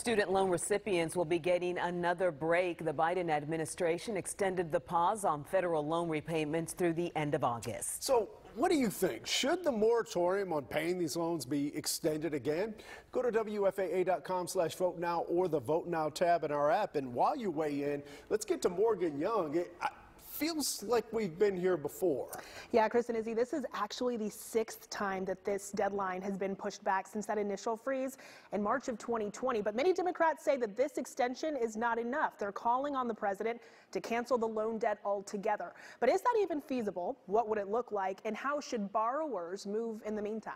Student loan recipients will be getting another break. The Biden administration extended the pause on federal loan repayments through the end of August. So, what do you think? Should the moratorium on paying these loans be extended again? Go to WFAA.com slash vote now or the Vote Now tab in our app. And while you weigh in, let's get to Morgan Young. It, I, feels like we've been here before. Yeah, Chris and Izzy, this is actually the sixth time that this deadline has been pushed back since that initial freeze in March of 2020. But many Democrats say that this extension is not enough. They're calling on the president to cancel the loan debt altogether. But is that even feasible? What would it look like? And how should borrowers move in the meantime?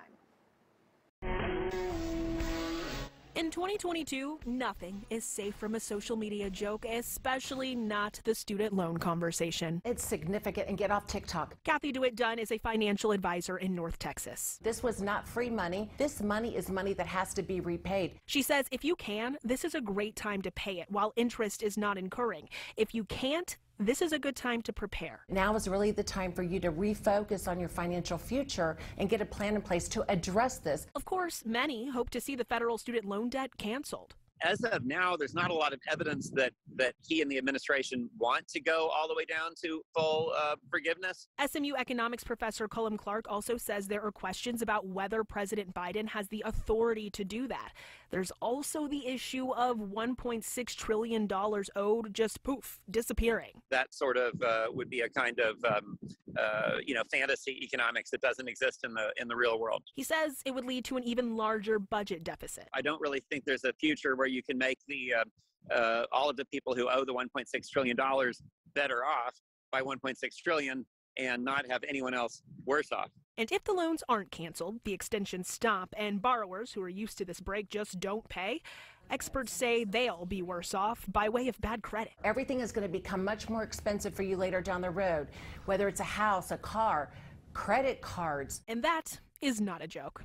In 2022, nothing is safe from a social media joke, especially not the student loan conversation. It's significant and get off TikTok. Cathy DeWitt Dunn is a financial advisor in North Texas. This was not free money. This money is money that has to be repaid. She says if you can, this is a great time to pay it while interest is not incurring. If you can't, this is a good time to prepare. Now is really the time for you to refocus on your financial future and get a plan in place to address this. Of course, many hope to see the federal student loan debt canceled as of now, there's not a lot of evidence that that he and the administration want to go all the way down to full uh, forgiveness. SMU economics professor Colum Clark also says there are questions about whether President Biden has the authority to do that. There's also the issue of 1.6 trillion dollars owed just poof disappearing. That sort of uh, would be a kind of um, uh, you know fantasy economics that doesn't exist in the in the real world. He says it would lead to an even larger budget deficit. I don't really think there's a future where you can make the uh, uh, all of the people who owe the 1.6 trillion dollars better off by 1.6 trillion and not have anyone else worse off. And if the loans aren't canceled, the extensions stop, and borrowers who are used to this break just don't pay, experts say they'll be worse off by way of bad credit. Everything is going to become much more expensive for you later down the road, whether it's a house, a car, credit cards. And that is not a joke.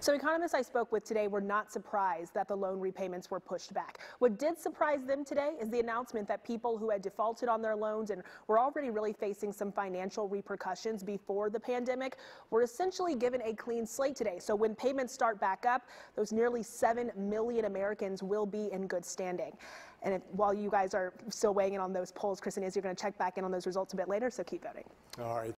So economists I spoke with today were not surprised that the loan repayments were pushed back. What did surprise them today is the announcement that people who had defaulted on their loans and were already really facing some financial repercussions before the pandemic were essentially given a clean slate today. So when payments start back up, those nearly 7 million Americans will be in good standing. And if, while you guys are still weighing in on those polls, Chris and Izzy, you're going to check back in on those results a bit later, so keep voting. All right.